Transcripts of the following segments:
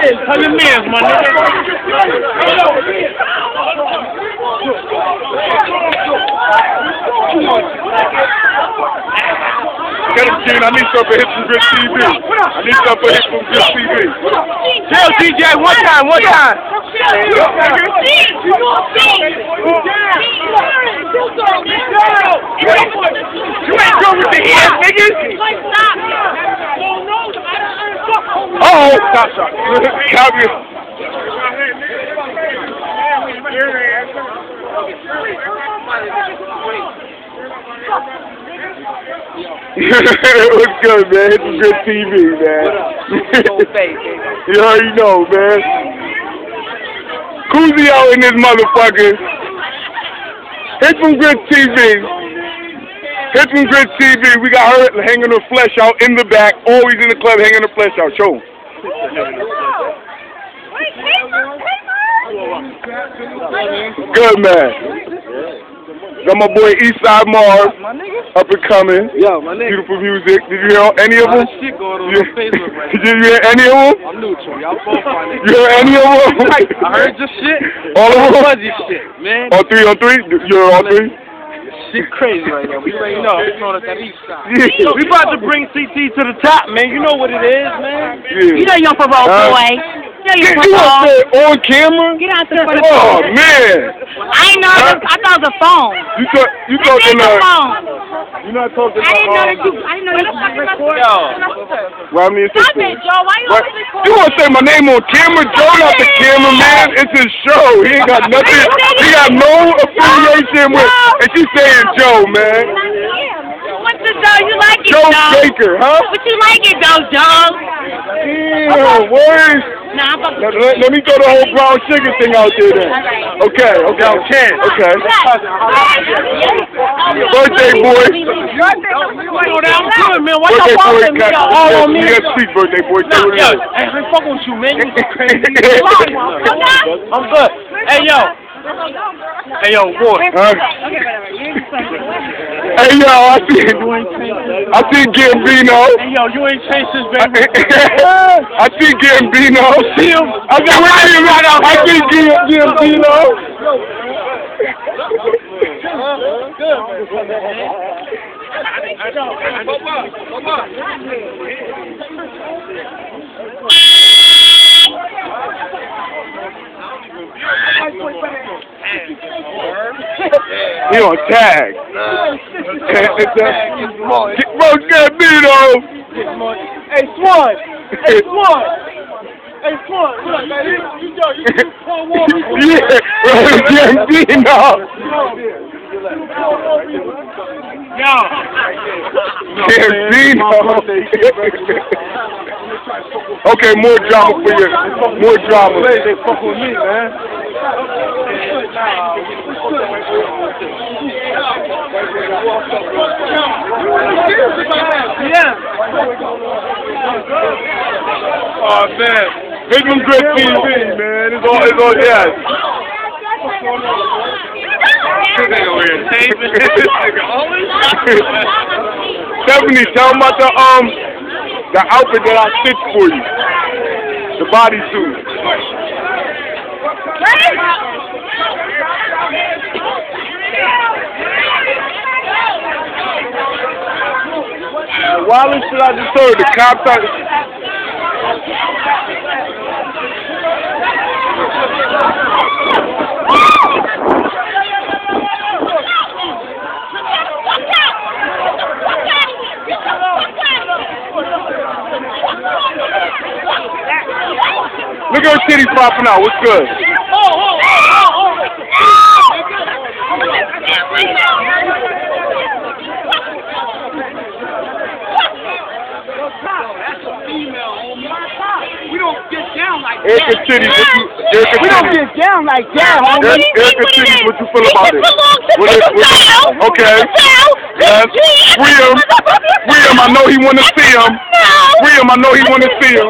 ahead, tell your mans, my nigga. Get him, Ken. I need some for Hits from Grits TV. I need some for Hits from Grits TV. Tell DJ one time, one time. You ain't good with the hands, niggas. Oh, stop, stop. Copy. What's good, man? It's a good TV, man. you already know, man. Koozie out in this motherfucker. Hit from Grits TV. Hit from Grits TV. We got her hanging her flesh out in the back. Always in the club hanging her flesh out. Show. Good, man. Got my boy Eastside Mars. Up and coming. Yo, my nigga. Beautiful music. Did you hear any of them? shit going on Facebook right Did you hear any of them? I'm neutral. Y'all both my niggas. You heard any of them? I heard your shit. All of them? Fuzzy shit, man. On three on three? You heard all three? Shit crazy right now. We already know. It's on that east side. We about to bring CT to the top, man. You know what it is, man. Yeah. You know you're a parole Huh? boy. You know Yeah, you're a you want parole. that on camera? Get out there for Oh man, I didn't know. It was, I thought it was a phone. you talk, you It's talking a uh, phone. you not talking I didn't know that you. I didn't know you could record. Yo. Romney and Stop Sister. it, Joe. Why you What? always recording? You want to say my name on camera? Joe not the cameraman. It's his show. He ain't got nothing. He got no affiliation with. And she's saying Joe, man. What's the Joe? You like it, Joe Joe? Baker, huh? But you like it, though, Joe. Damn, words. Nah, Let, let, let me throw the whole brown sugar thing out there then. Okay, okay, okay. Okay. Birthday boy. Yo, I'm good, man. Why Birthday y'all boy. bothering me got- all on me? Yes, sweet birthday boy. Nah, yo, hey, I ain't fucking with you, man. You crazy. I'm good. Hey, yo. Hey, yo, boy. Huh? Hey yo, I see, I see Gambino. Hey, yo, you ain't changed since baby. I see Gambino. See him? I see William. I see Gam- Gambino. He on tag. Bro, Gambino. Hey, Swan. Hey, Swan. Hey, Swan. Look, man, you, yo, you, you Paul Walker. Yeah, Gambino. Yo. Gambino. Okay, more drama for you. More drama. They fuck with me, man. Yeah. Oh man, it's some good TV, man. It's all, it's all, yes. Stephanie, tell them about the um the outfit that I stitched for you. The bodysuit. Why should I heard the cops Look at her titties popping out. What's good? We don't get down like Erica titties. What you, Erica We don't titties. get down like that, homie. Erica, Erica titties. What you feel about it? What it, what okay. Yes. Free him. Free him. I know he want to see him. Free him. I know he want to see him.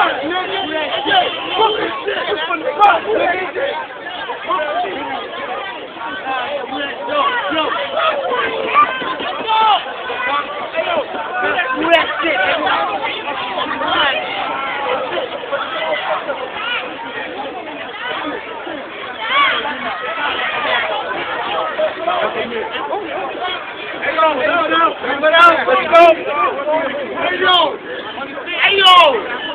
Front, nigga. Hey yo, let's go. Hey yo, hey yo.